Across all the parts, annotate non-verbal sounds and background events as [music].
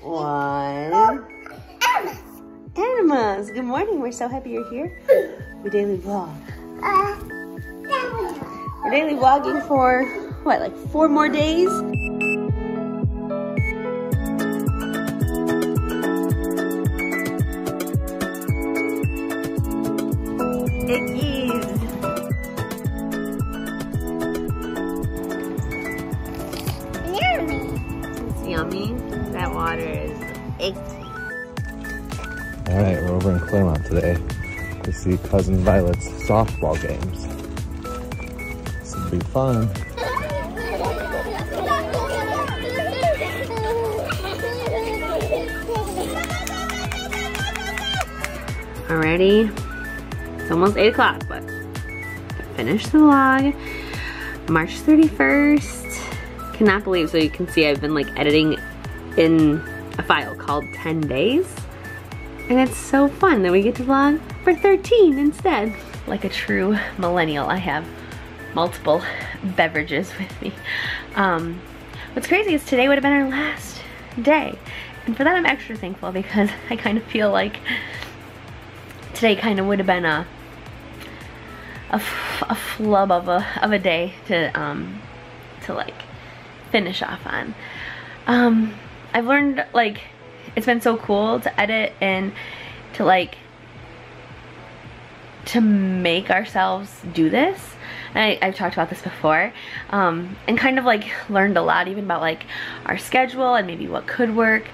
One. Animals. Good morning. We're so happy you're here. We daily vlog. We're daily vlogging for what, like four more days? Yummy. That water is icky. All right, we're over in Clermont today to see cousin Violet's softball games. This will be fun. Already, it's almost 8 o'clock, but finish the vlog. March 31st. Cannot believe, so you can see I've been like editing in a file called 10 days. And it's so fun that we get to vlog for 13 instead. Like a true millennial, I have multiple beverages with me. Um, what's crazy is today would have been our last day. And for that I'm extra thankful because [laughs] I kind of feel like today kind of would have been a a, flub of a of a day to um to like finish off on. Um, I've learned like it's been so cool to edit and to like to make ourselves do this I, have talked about this before um, and kind of like learned a lot even about like our schedule and maybe what could work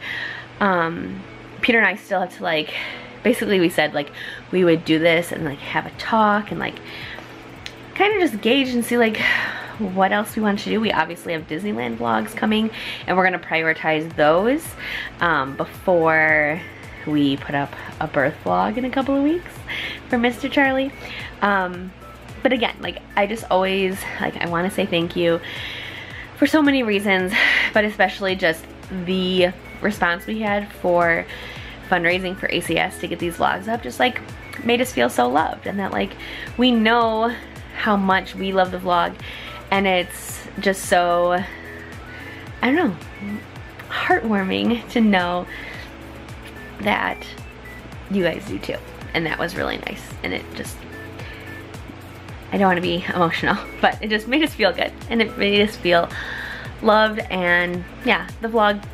um, Peter and I still have to like basically we said like we would do this and like have a talk and like kind of just gauge and see like what else we want to do. We obviously have Disneyland vlogs coming and we're gonna prioritize those um, before we put up a birth vlog in a couple of weeks for Mr. Charlie. Um, but again, like I just always, like I wanna say thank you for so many reasons, [sighs] but especially just the response we had for fundraising for ACS to get these vlogs up just like made us feel so loved and that like we know how much we love the vlog and it's just so, I don't know, heartwarming to know that you guys do too. And that was really nice. And it just, I don't want to be emotional, [laughs] but it just made us feel good. And it made us feel loved and yeah, the vlog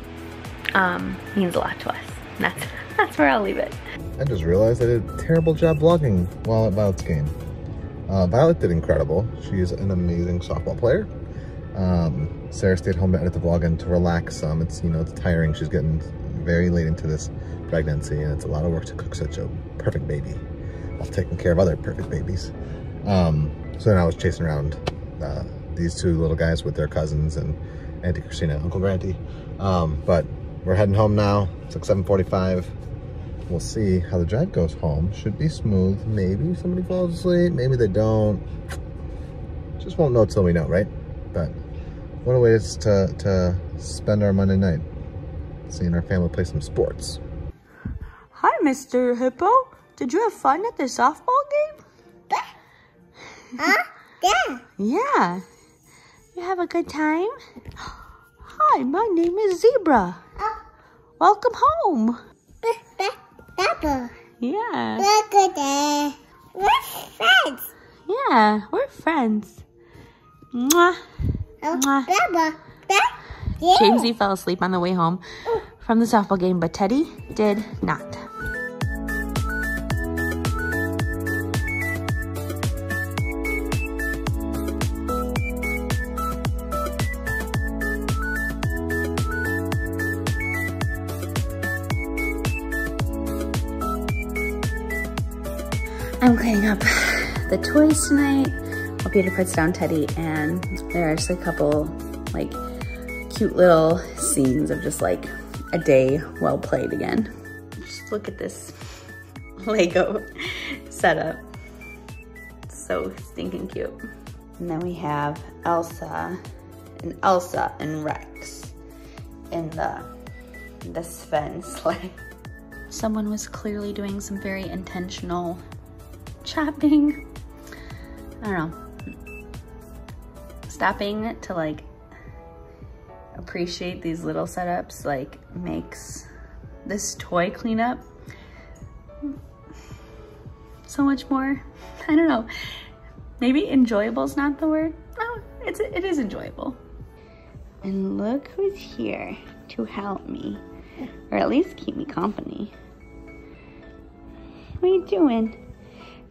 um, means a lot to us. That's, [laughs] that's where I'll leave it. I just realized I did a terrible job vlogging while at Violet's game. Uh, Violet did incredible. She's an amazing softball player. Um, Sarah stayed home to edit the vlog and to relax some. It's, you know, it's tiring. She's getting very late into this pregnancy and it's a lot of work to cook such a perfect baby while taking care of other perfect babies. Um, so then I was chasing around uh, these two little guys with their cousins and Auntie Christina, Uncle Granty. Um, but we're heading home now. It's like 7.45. We'll see how the drive goes home. Should be smooth. Maybe somebody falls asleep. Maybe they don't. Just won't know till we know, right? But what a way to, to spend our Monday night. Seeing our family play some sports. Hi, Mr. Hippo. Did you have fun at the softball game? Huh? Yeah. Yeah. You have a good time? Hi, my name is Zebra. Uh. Welcome home. Papa. Yeah. Look at that. We're friends. Yeah, we're friends. Mwah. Oh, Mwah. That, yeah. Jamesy fell asleep on the way home from the softball game, but Teddy did not. I'm cleaning up the toys tonight while Peter puts down Teddy and there are just a couple like cute little scenes of just like a day well played again. Just look at this [laughs] Lego setup. So stinking cute. And then we have Elsa and Elsa and Rex in the the Sven sleigh. Someone was clearly doing some very intentional chopping. I don't know. Stopping to like appreciate these little setups like makes this toy cleanup so much more, [laughs] I don't know, maybe enjoyable is not the word. No, it's, it is enjoyable. And look who's here to help me, or at least keep me company. What are you doing?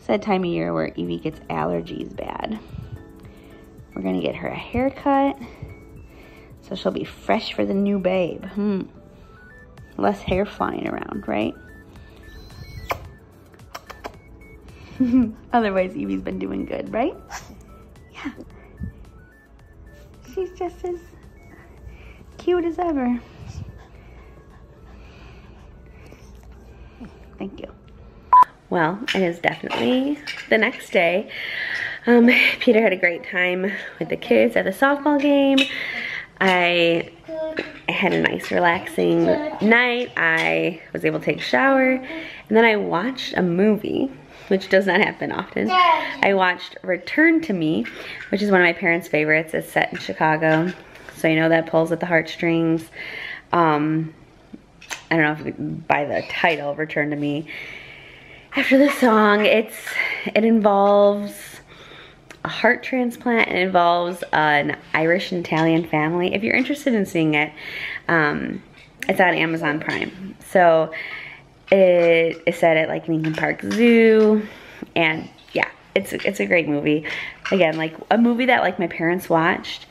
It's that time of year where Evie gets allergies bad. We're gonna get her a haircut so she'll be fresh for the new babe. Hmm. Less hair flying around, right? [laughs] Otherwise, Evie's been doing good, right? Yeah. She's just as cute as ever. Thank you. Well, it is definitely the next day. Um, Peter had a great time with the kids at the softball game. I had a nice relaxing night. I was able to take a shower and then I watched a movie which does not happen often. I watched Return to Me, which is one of my parents' favorites. It's set in Chicago, so you know that pulls at the heartstrings. Um, I don't know if by the title, Return to Me. After the song, it's it involves a heart transplant. It involves an Irish and Italian family. If you're interested in seeing it, um, it's on Amazon Prime. So it is set at like Lincoln Park Zoo, and yeah, it's it's a great movie. Again, like a movie that like my parents watched.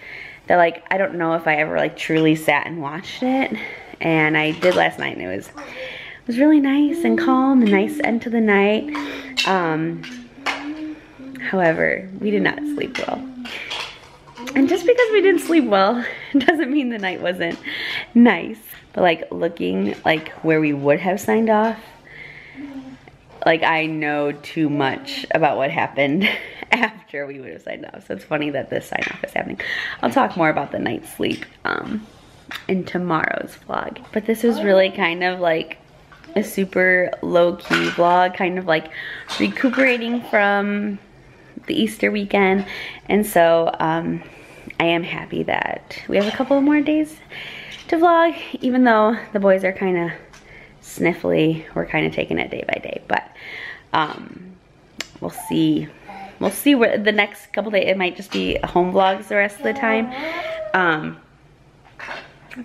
That like I don't know if I ever like truly sat and watched it, and I did last night, and it was it was really nice and calm, a nice end to the night. Um, however, we did not sleep well. And just because we didn't sleep well [laughs] doesn't mean the night wasn't nice. But like looking like where we would have signed off, like I know too much about what happened [laughs] after we would have signed off. So it's funny that this sign off is happening. I'll talk more about the night's sleep um, in tomorrow's vlog. But this was really kind of like a super low key vlog, kind of like recuperating from the Easter weekend. And so um, I am happy that we have a couple more days to vlog, even though the boys are kind of sniffly. We're kind of taking it day by day, but um, we'll see. We'll see where the next couple days, it might just be home vlogs the rest of the time. Um,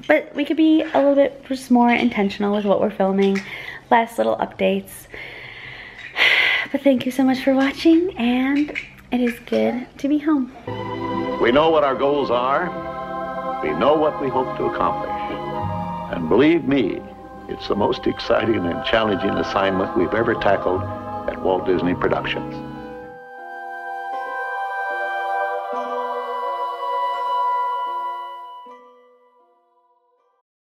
but we could be a little bit just more intentional with what we're filming. Last little updates. [sighs] But thank you so much for watching and it is good to be home. We know what our goals are. We know what we hope to accomplish. And believe me, it's the most exciting and challenging assignment we've ever tackled at Walt Disney Productions.